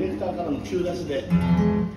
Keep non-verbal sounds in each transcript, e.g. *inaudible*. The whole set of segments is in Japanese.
ィレクターからの急出しで。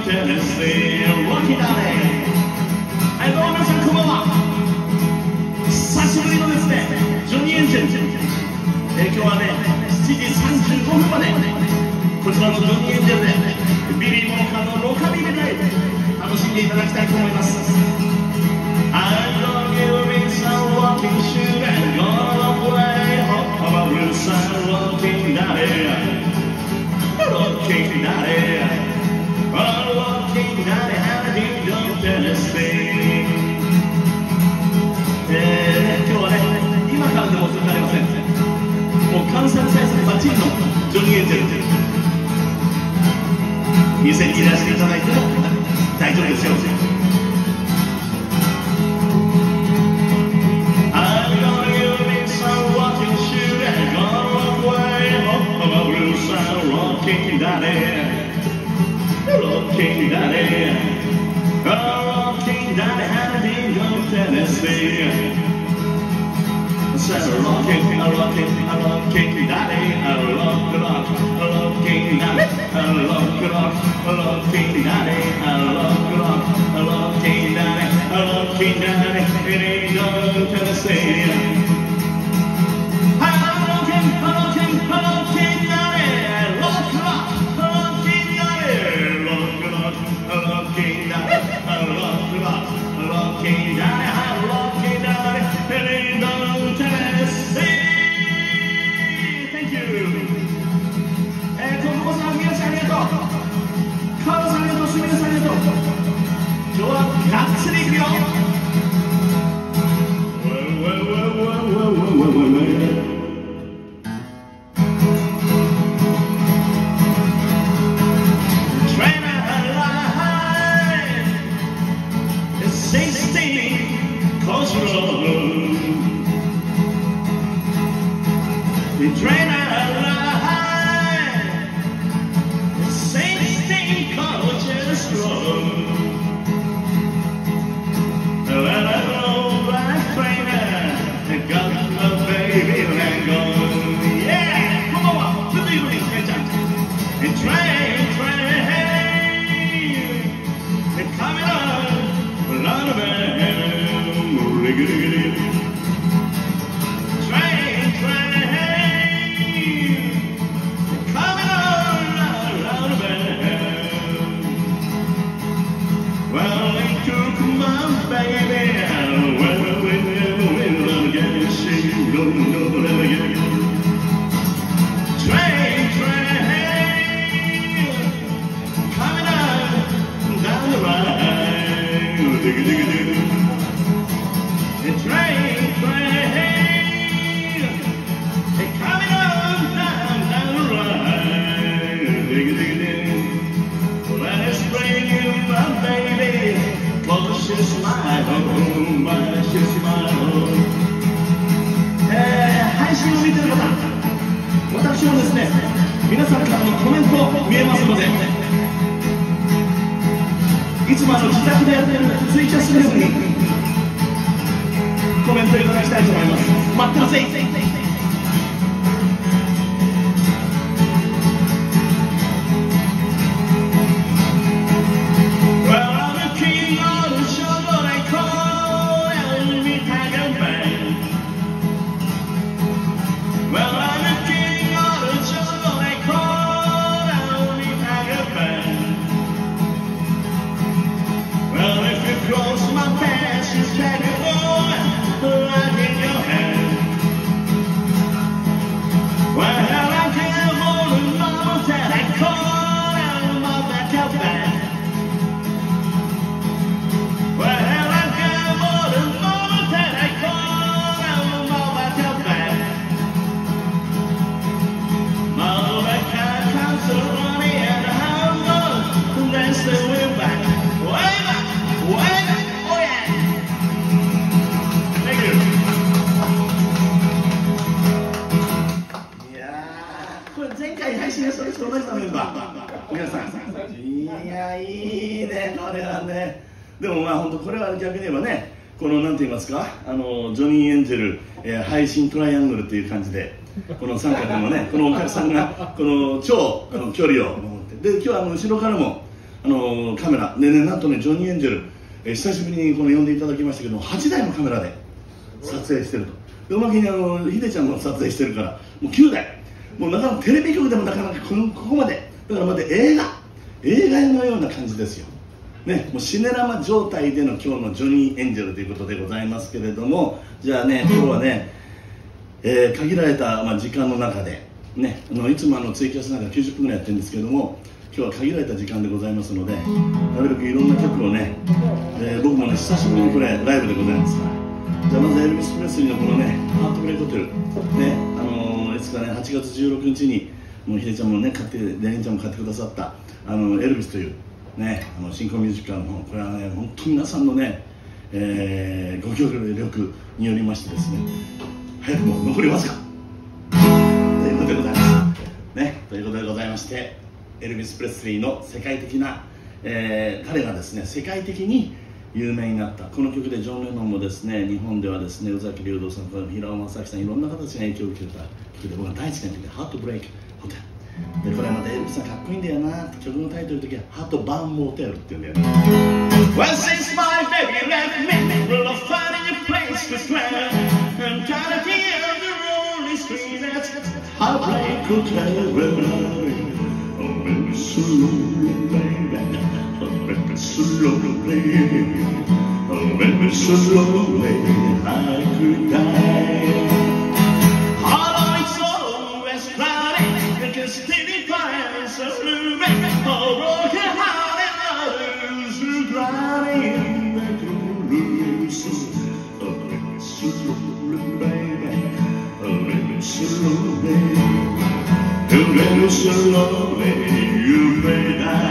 はい、どうも皆さんこんばんは。久しぶりのですね、ジョニーエンジェル。えー今日はね、7時35分まで、こちらのジョニーエンジェルで、ビリー・モーカーのロカビリライブ、楽しんでいただきたいと思います。Tarantino, Johnny Depp. He said, "He has written a title. Title is yours." Daddy, oh, King Daddy, had a dream of Tennessee. Said a rocking, a rocking, a rocking daddy, a rock, rock, a rocking daddy, a rock, rock, a rocking daddy, a rock, rock, a rocking daddy, a rocking daddy, it ain't no Tennessee. don't いつもあの自宅でやってるツイキャスライブにコメントいただきたいと思います。待ってますしたメンバー皆さんいやいいねこれはね。でもまあ本当これは逆に言えばねこのなんて言いますか？あのジョニー・エンジェル、えー、配信トライアングルっていう感じでこの三角のね *laughs* このお客さんがこの超あの距離を守って。で今日はあの後ろからもあのカメラ。でねなんとねジョニー・エンジェル、えー、久しぶりにこの呼んでいただきましたけど8台のカメラで撮影してると。でおまけにあのヒデちゃんも撮影してるからもう9台もうなかなかテレビ局でもなかなかこのここまで。だからまた映画。映画のような感じですよ。ね、もうシネラマ状態での今日のジョニー・エンジェルということでございますけれども。じゃあね今日はね、えー、限られた、まあ、時間の中で、ね、あのいつもあのツイキャスなんか90分ぐらいやってるんですけども今日は限られた時間でございますのでなるべくいろんな曲をね、えー、僕もね久しぶりにこれライブでございますじゃあまずエルビス・プレスリーのこのねハートブレイクホテル。ねあのー、いつかね8月16日にもうひでちゃんもね買ってレンちゃんも買ってくださったあのエルビスというね、あの新興ミュージカルのこれはね本当皆さんのね、えー、ご協力によりましてですね早くも残りわずかということでございます。ねということでございましてエルビス・プレスリーの世界的な、えー、彼がですね世界的に有名になった。この曲でジョン・レノンもですね日本ではですね宇崎竜童さんから平尾正明さんいろんな形が影響を受けた曲で僕は大好きな曲で「ハートブレイクホテル」でこれまたエルビスさんかっこいいんだよな。曲のタイトルの時は「ハートバンモーテル」って言うんだよね。Well since my baby left me Will I find a place to swim I'm tired of hearing the lonely streets Heartbreak hotel. Oh baby so lonely slowly, oh baby, so slowly I could die. Although it's always cloudy, you can still find some room, broken. So, oh so slowly, baby, oh baby, so slowly, oh baby, so slowly, you may die.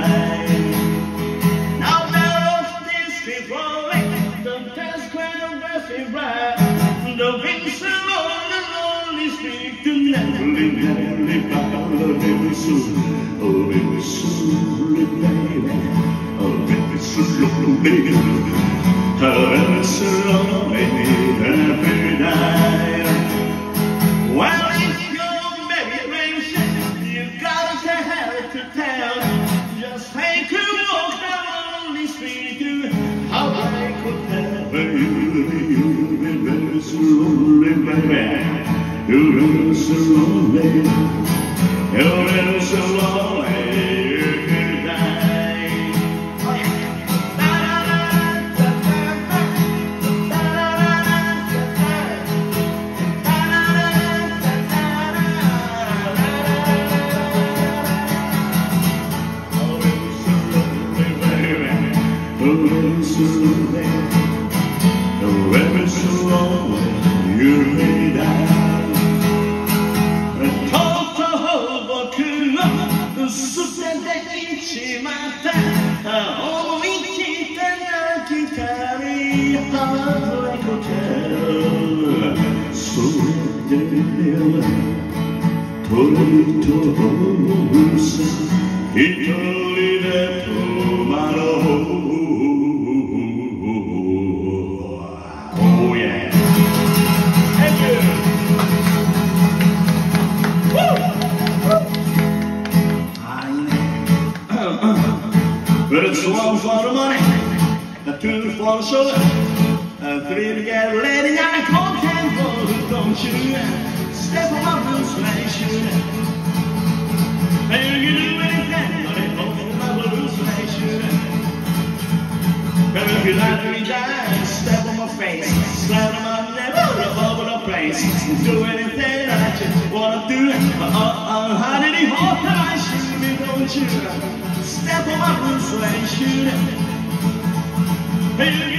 Every day, baby, hour, every baby, oh, baby, oh, every baby, baby, oh, every soul, baby, away しまった思い切って泣きたり外れこてそれでは鳥とさ一人で止まろう shoulder. Uh, a thrill get ready, I'm a cold and don't you? Step up and smash you. Hey, you do anything, but it won't smash you. And if you like me, die, step on my face, slide on my never above the place. Do anything I wanna do, but uh-uh, hold my shoot me, don't you? Step on my roof and shoot it. Hey,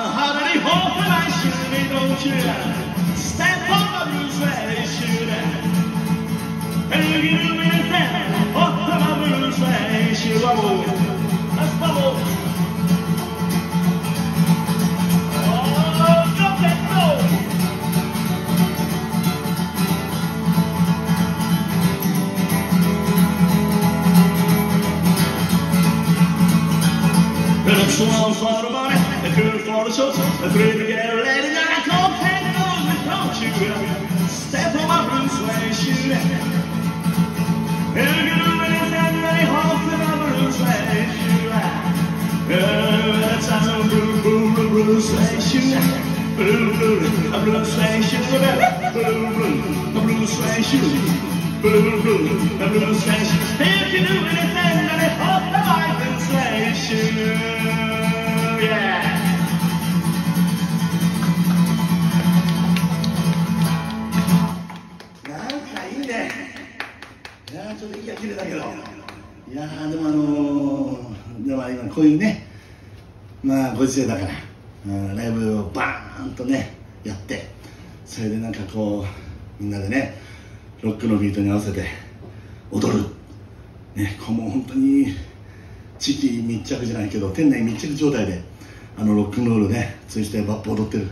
me, don't you? Step up, you say, shoot it. And you give me that, what the love you say, shoot it. Let's bubble. on thought about it, a girl for the show, a great again. いやでもあのでは今こういうね、まあ、ご時世だから、ライブをバンとね、やって、それでなんかこう、みんなでね、ロックのビートに合わせて踊る。ね、こうもう本当に地域密着じゃないけど、店内密着状態で、あのロックンロールね、通じてバップ踊ってる。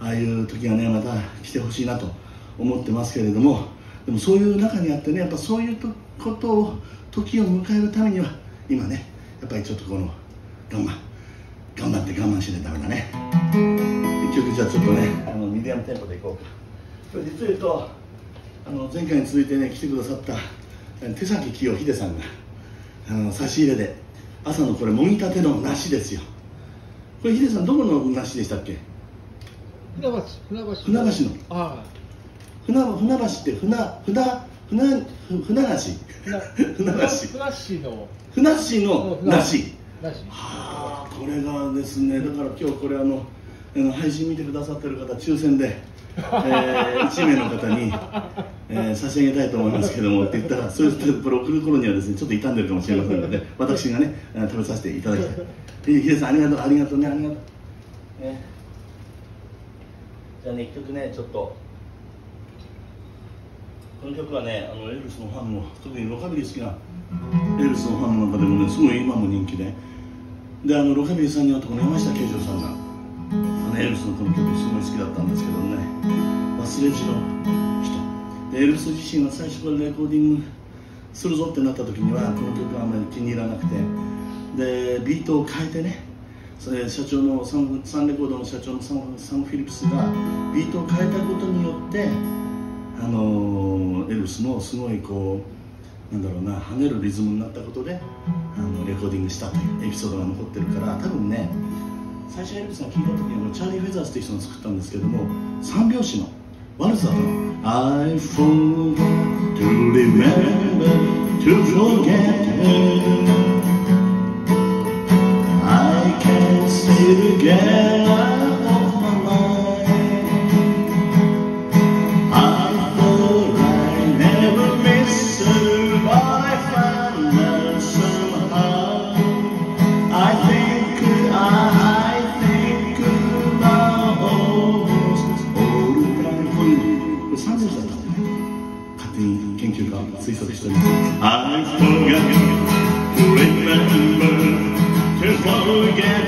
ああいう時がね、また来てほしいなと思ってますけれども、でもそういう中にあってね、やっぱそういうとことを、時を迎えるためには、今ね、やっぱりちょっとこの、我慢、頑張って我慢しないとダメだね。一曲じゃあちょっとね、あのミディアムテンポでいこうか。これ実を言うと、あの前回に続いてね、来てくださった手先清秀さんが、あの差し入れで、朝のこれ、もぎたての梨ですよ。これ、秀さん、どこの梨でしたっけ？船橋、船橋。船橋のは船船橋って船船船船梨い。船橋船市の。船市の梨梨。はあこれがですねだから今日これあのあの配信見てくださってる方抽選で、*laughs* えー、1名の方に、えー差し上げたいと思いますけどもって言ったらそういうこれ送る頃にはですねちょっと傷んでるかもしれませんので私がね食べさせていただきたいえヒデさんありがとうありがとうねありがとう、ね、じゃあね一曲ねちょっと。この曲はね、あのエルスのファンの、特にロカビリー好きなエルスのファンの中でもね、すごい今も人気で、で、あのロカビリーさんにはとこの山下慶二さんが、あのエルスのこの曲すごい好きだったんですけどね、忘れじの人。エルス自身は最初からレコーディングするぞってなった時には、この曲はあんまり気に入らなくて、で、ビートを変えてね、それ社長のサンサンレコードの社長のサンサンフィリップスがビートを変えたことによってあのエルヴィスのすごいこうなんだろうな跳ねるリズムになったことであのレコーディングしたというエピソードが残ってるから多分ね最初エルヴィスが聴いた時にはチャーリー・フェザースっていう人が作ったんですけども三拍子のワルツだったの I forgot to remember to forget. I can't stay together 推測しております。I forgot to remember to forget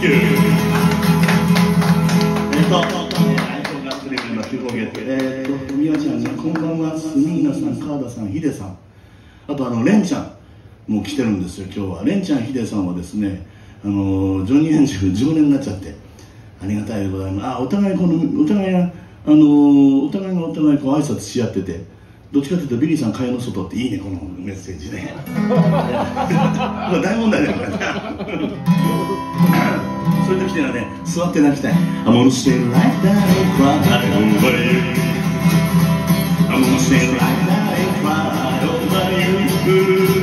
Thank you. えっと、はい、そうがっつりメンバー、フォーゲット。えっと、みやちゃんね、こんばんは、スニーナさん、川田さん、ヒデさん。あと、あの、レンちゃんも来てるんですよ、今日は。レンちゃん、ヒデさんはですね、あの、ジョニー・エンジュ15年になっちゃって、ありがたいでございます。あ、お互い、この、お互いが、あの、お互いがお互い、こう、挨拶し合ってて、どっちかというと、ビリーさん、蚊帳の外っていいね、このメッセージね。*laughs* 大問題だよ、これね。そういう時にはね、座って泣きたい。I'm gonna stay like that and cry over you. I'm gonna stay like that and cry over you.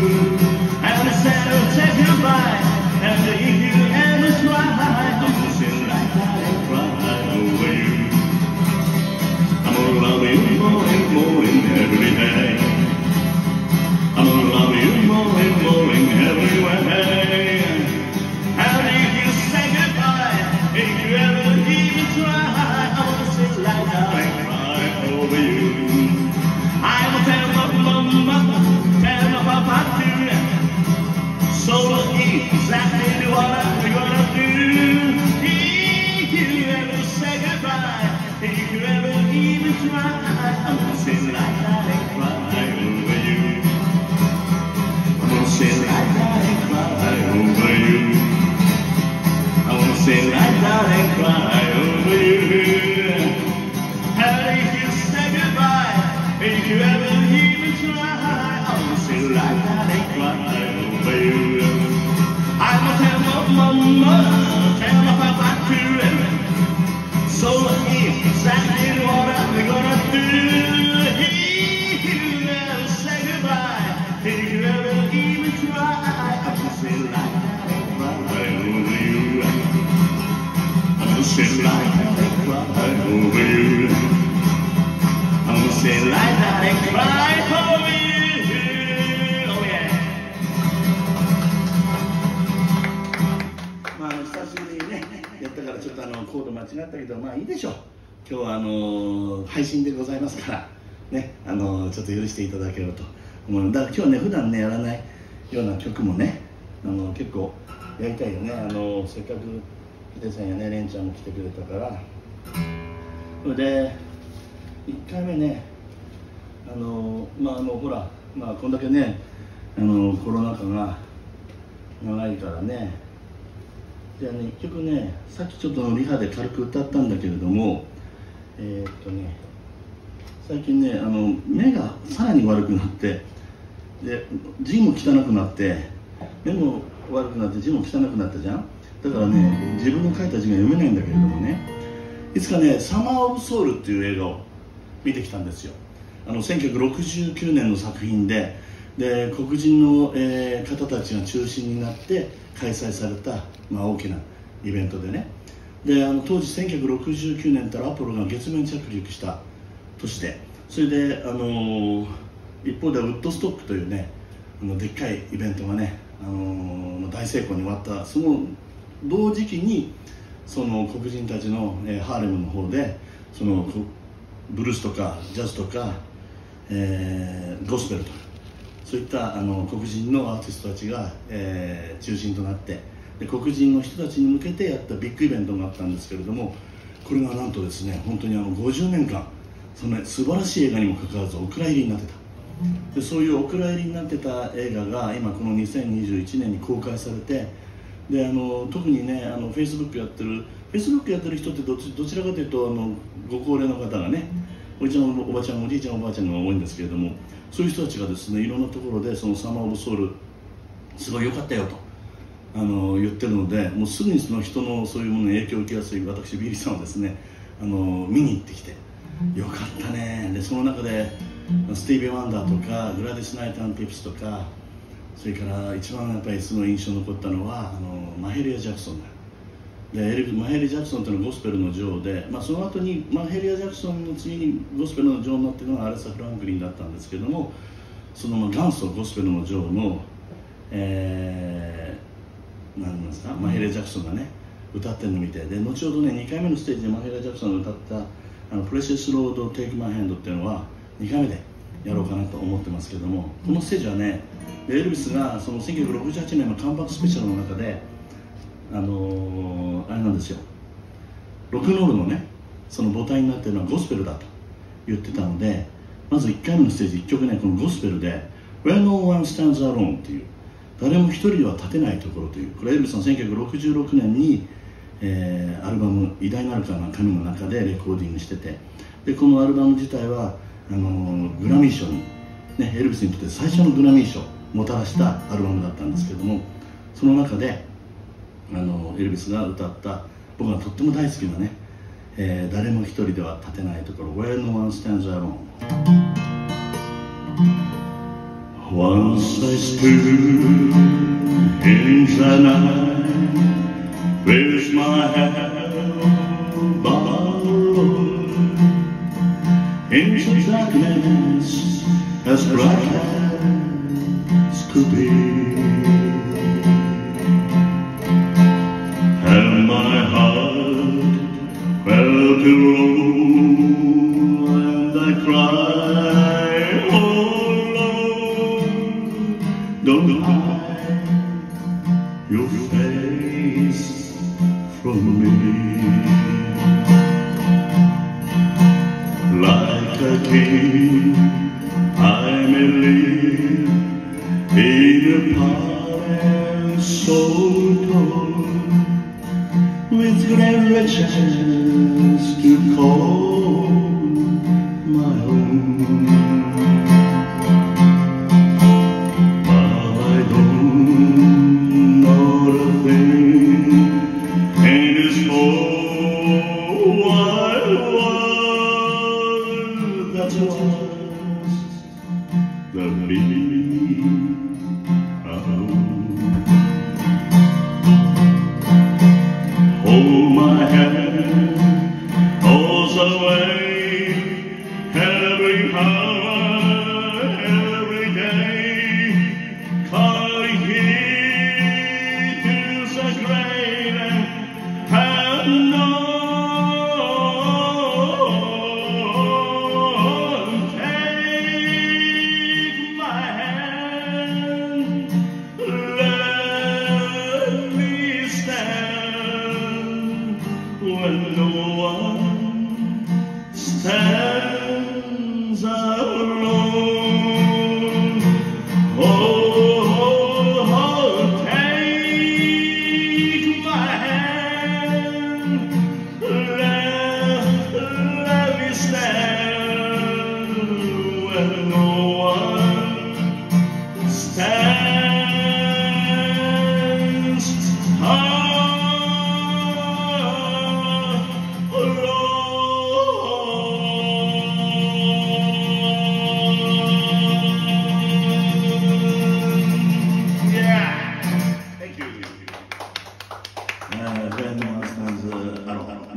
配信でございますから、ね、あのちょっと許していただければと思う。だから今日はね、普段ね、やらないような曲もね、あの結構やりたいよね。あのせっかくヒデさんやね、レンちゃんも来てくれたから。それで、1回目ね、あのまああのほら、まあこんだけね、あのコロナ禍が長いからね、じゃあね、一曲ね、さっきちょっとリハで軽く歌ったんだけれども、えーっとね、最近ね、あの目がさらに悪くなって、で字も汚くなって、目も悪くなって字も汚くなったじゃん？だからね、自分の書いた字が読めないんだけれどもね、いつかね、サマー・オブ・ソウルっていう映画を見てきたんですよ。あの1969年の作品で、で黒人の、えー方たちが中心になって開催された、まあ、大きなイベントでねであの当時1969年ったらアポロが月面着陸した年でそれで、あのー一方でウッドストックというねあのでっかいイベントがね、あのー大成功に終わったその同時期にその黒人たちの、えーハーレムの方でそのブルースとかジャズとか、えーゴスペルとかそういったあの黒人のアーティストたちが、えー中心となって黒人の人たちに向けてやったビッグイベントがあったんですけれどもこれがなんとですね本当にあの50年間その、素晴らしい映画にもかかわらずお蔵入りになってた。でそういうお蔵入りになってた映画が今この2021年に公開されてであの特にねあのフェイスブックやってるフェイスブックやってる人ってどちどちらかというとあのご高齢の方がねおじいちゃんおばちゃんおじいちゃんおばあちゃんが多いんですけれどもそういう人たちがですねいろんなところでそのサマー・オブ・ソウルすごい良かったよと。あの言ってるのでもうすぐにその人のそういうものに影響を受けやすい私ビリーさんはですねあの見に行ってきてよかったね。でその中でスティービー・ワンダーとかグラディス・ナイト・アンド・ピップスとかそれから一番やっぱりすごい印象に残ったのはあのマヘリア・ジャクソンだ。でエリマヘリア・ジャクソンというのはゴスペルの女王で、まあ、その後にマヘリア・ジャクソンの次にゴスペルの女王になっているのはアレサ・フランクリンだったんですけどもそのまあ元祖ゴスペルの女王の、えー、ですか？マヘリア・ジャクソンがね歌ってるの見て。で後ほどね2回目のステージでマイケル・ジャクソンが歌った「あのプレシェス・ロード・テイク・マイ・ハンド」っていうのは2回目でやろうかなと思ってますけどもこのステージはねエルビスがその1968年のカンバックスペシャルの中であのーあれなんですよ。ロックンロールのねその母体になっているのはゴスペルだと言ってたのでまず1回目のステージ1曲ねこのゴスペルで「Where No One Stands Alone」っていう誰も一人では立てないところというこれエルビスの1966年に、えーアルバム「偉大なるかな神」の中でレコーディングしててでこのアルバム自体はあのーグラミー賞に、ね、エルビスにとって最初のグラミー賞をもたらしたアルバムだったんですけどもその中であのエルビスが歌った僕がとっても大好きなね、えー誰も一人では立てないところ「Where No One Stands Alone」Once I stood in the night with my head bowed into darkness as bright as could be.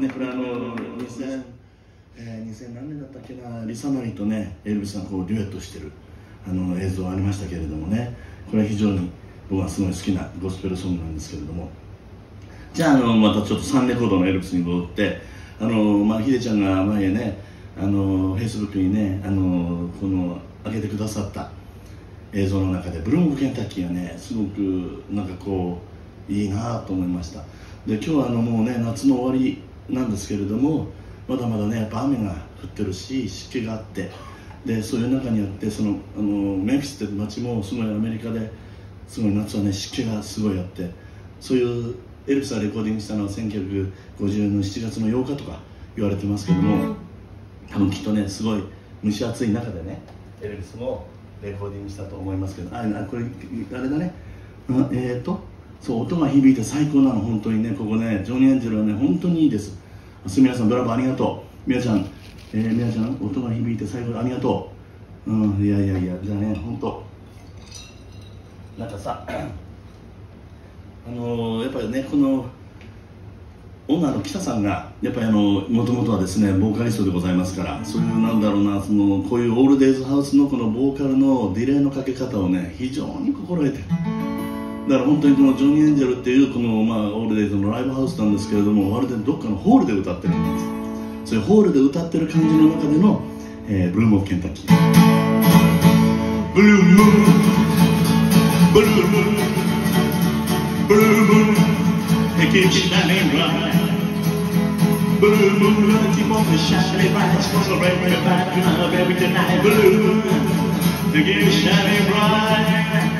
ねこれあの2000、えー、2000何年だったっけなリサマリとねエルビスがこうデュエットしてるあの映像ありましたけれどもねこれは非常に僕はすごい好きなゴスペルソングなんですけれども。じゃああのまたちょっと3レコードのエルビスに戻ってあのまあヒデちゃんが前へねあのフェイスブックにねあのこの上げてくださった映像の中でブルームケンタッキーがねすごくなんかこういいなと思いました。で今日はあのもうね夏の終わりなんですけれどもまだまだねやっぱ雨が降ってるし湿気があってでそういう中にあってそのあのメンフィスって街もすごいアメリカですごい夏はね湿気がすごいあってそういうエルビスがレコーディングしたのは1950年の7月の8日とか言われてますけども多分きっとねすごい蒸し暑い中でねエルビスもレコーディングしたと思いますけどああこれあれだね、うん、えっ、ー、とそう音が響いて最高なの本当にねここねジョニー・エンジェルはね本当にいいですすみませんブラボーありがとう。みやちゃんえー、みやちゃん音が響いて最高ありがとう。うんいやいやいやじゃあね本当なんかさ *clears throat* あのーやっぱりねこのオーナーの北さんがやっぱりあのもともとはですねボーカリストでございますからそういうなんだろうなそのこういうオールデイズハウスのこのボーカルのディレイのかけ方をね非常に心得て。るだから本当にこのジョニー・エンジェルっていうこの、まあ、オールデイズのライブハウスなんですけれどもまるでどっかのホールで歌ってるんです。そういうホールで歌ってる感じの中での、えーブルーム・オブ・ケンタッキーブルームーンブルームーンブルームーン It keeps shining bright Blue moon, keep on shining bright It's gonna bring me back to my baby tonight Blue moon, it keeps shining bright I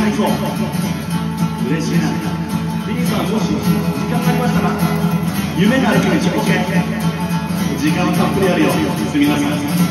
最高嬉しいなリリーもし時間がありまたら夢がある気持ち OK 時間たっぷりあるよすみません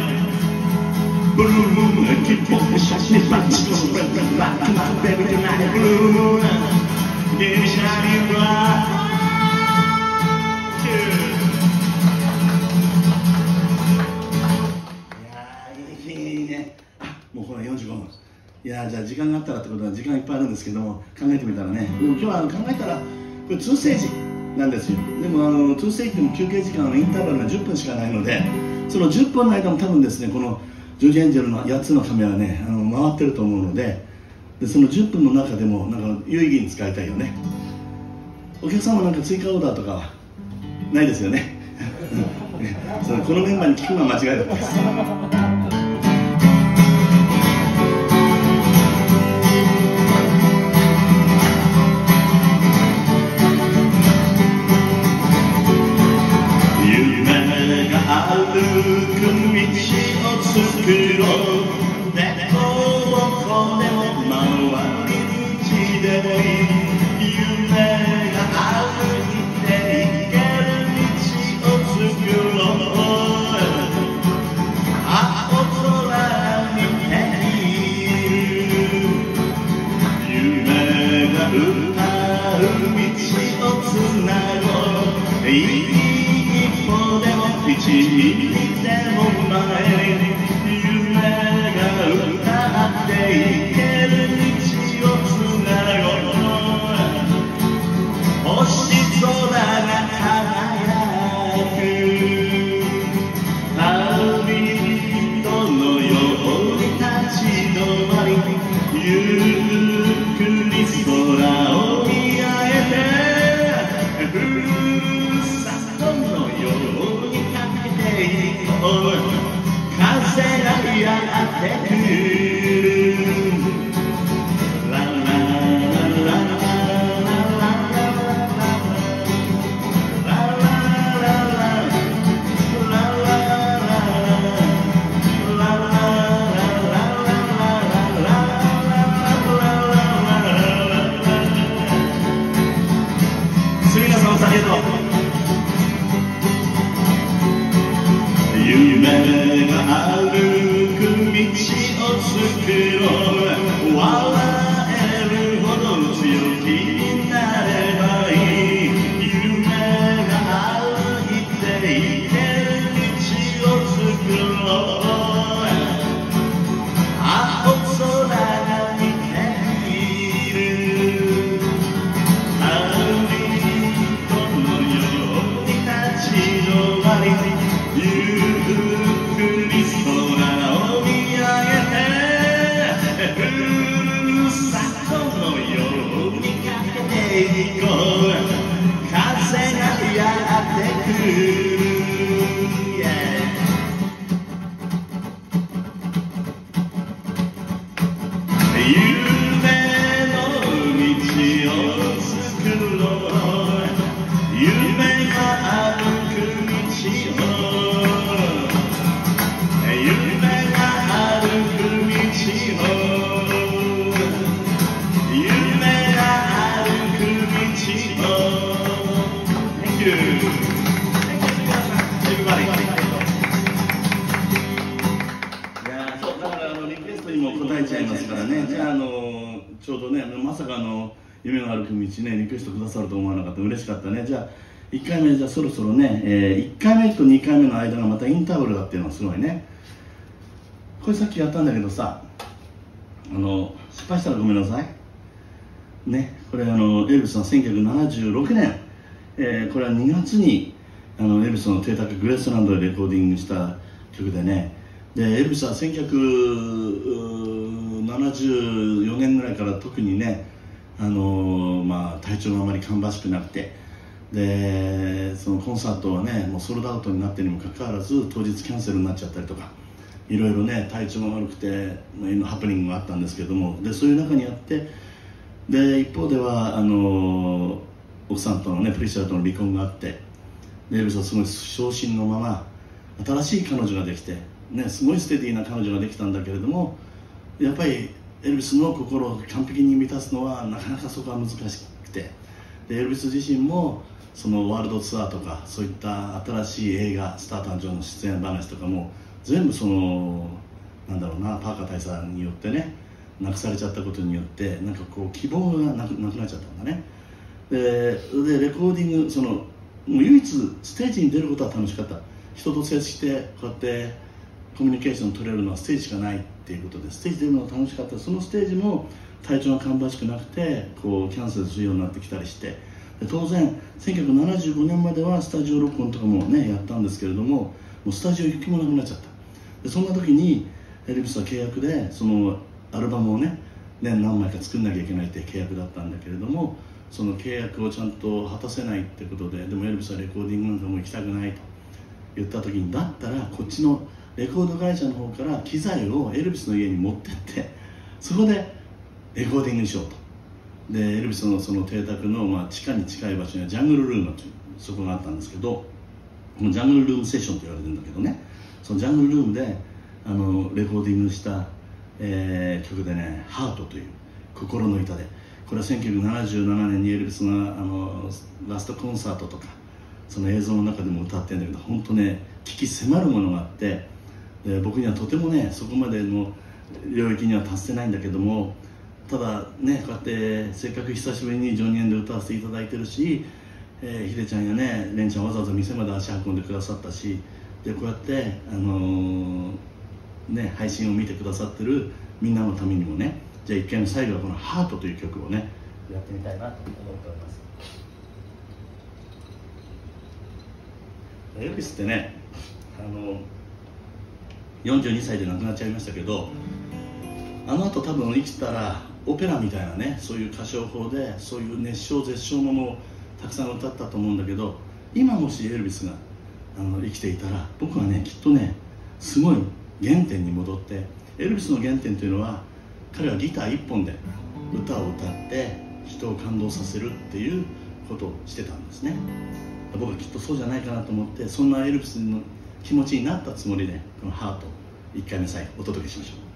moon, keep on shining bright. Come on, baby, tonight. Blue moon, keep shining bright. Yeah. いやーいいねもうほら45分いやじゃあ時間があったらってことは時間いっぱいあるんですけども考えてみたらねでも今日は考えたらこれ2ステージなんですよでもあの2ステージでも休憩時間のインターバルが10分しかないのでその10分の間も多分ですねこのジョージ・エンジェルの8つのカメラねあの回ってると思うのででその10分の中でもなんか有意義に使いたいよね。お客様なんか追加オーダーとかないですよね。*laughs* そのこのメンバーに聞くのは間違いだったです。 내가 아는 그 빛이 없을 그런 ちゃいますからね、じゃああのちょうどね、まさかあの夢が歩く道ね、リクエストくださると思わなかった、嬉しかったね、じゃあ1回目、じゃあそろそろね、え1回目と2回目の間がまたインターバルだっていうのはすごいね、これさっきやったんだけどさ、あの失敗したらごめんなさい、ね、これあのエルビスの1976年、えーこれは2月にあのエルビスの邸宅グレースランドでレコーディングした曲でね。でエルビスは1974年ぐらいから特にね、あのーまあ、体調があまり芳しくなくて。でそのコンサートはねもうソールドアウトになってるにもかかわらず当日キャンセルになっちゃったりとかいろいろね体調が悪くて、ハプニングがあったんですけども。でそういう中にあってで一方ではあの奥さんとのねプリシャーとの離婚があってエルビスはすごい昇進のまま新しい彼女ができて、ね、すごいステディな彼女ができたんだけれどもやっぱりエルビスの心を完璧に満たすのはなかなかそこは難しくてでエルビス自身もそのワールドツアーとかそういった新しい映画スター誕生の出演話とかも全部そのなんだろうなパーカー大佐によってねなくされちゃったことによってなんかこう希望がなくなっちゃったんだね。ででレコーディングその唯一ステージに出ることは楽しかった。人と接してこうやってコミュニケーション取れるのはステージしかないっていうことでステージ出るのが楽しかった。そのステージも体調が芳しくなくてこうキャンセルするようになってきたりして。当然1975年まではスタジオ録音とかもねやったんですけれどももうスタジオ行きもなくなっちゃった。でそんな時にエルビスは契約でそのアルバムをね年何枚か作んなきゃいけないって契約だったんだけれどもその契約をちゃんと果たせないってことででもエルビスはレコーディングなんかも行きたくないと言った時にだったらこっちのレコード会社の方から機材をエルビスの家に持ってってそこでレコーディングにしようと。でエルビスのその邸宅の、まあ、地下に近い場所にはジャングルルームというそこがあったんですけどジャングルルームセッションと言われてるんだけどね。そのジャングルルームであのレコーディングした、えー曲でね「ハートという心の痛でこれは1977年にエルビスがあのラストコンサートとかその映像の中でも歌ってるんだけど本当ね危機迫るものがあってで僕にはとてもねそこまでの領域には達せないんだけどもただねこうやってせっかく久しぶりにジョニエンで歌わせていただいてるし、えー、ひでちゃんやねレンちゃんわざわざ店まで足運んでくださったしでこうやって、あのーね、配信を見てくださってるみんなのためにもねじゃあ1回目最後はこの「ハートという曲をねやってみたいなと思っております。エルビスってねあの42歳で亡くなっちゃいましたけどあの後多分生きたらオペラみたいなねそういう歌唱法でそういう熱唱絶唱ものをたくさん歌ったと思うんだけど今もしエルビスがあの生きていたら僕はねきっとねすごい原点に戻ってエルビスの原点というのは彼はギター一本で歌を歌って人を感動させるっていうことをしてたんですね。僕はきっとそうじゃないかなと思ってそんなエルプスの気持ちになったつもりでこの「ハート1回目最後お届けしましょう。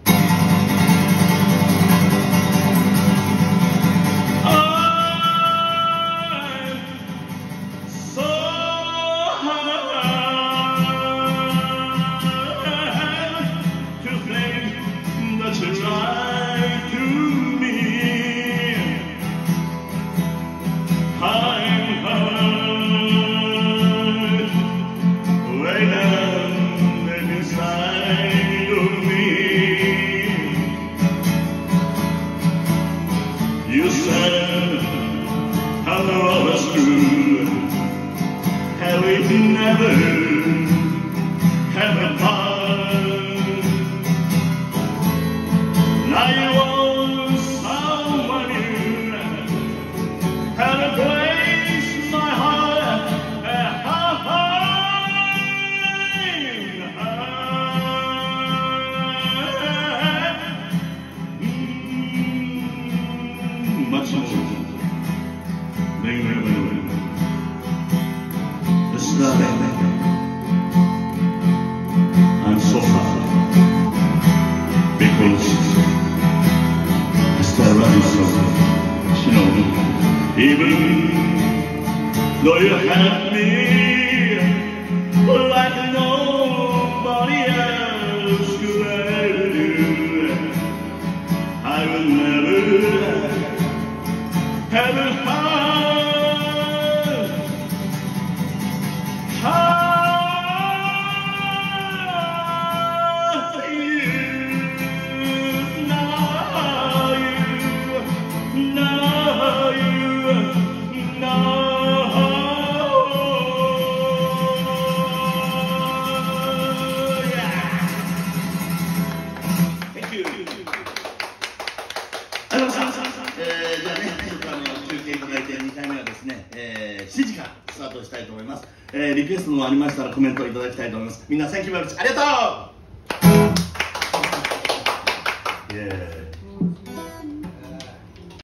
Do you have me?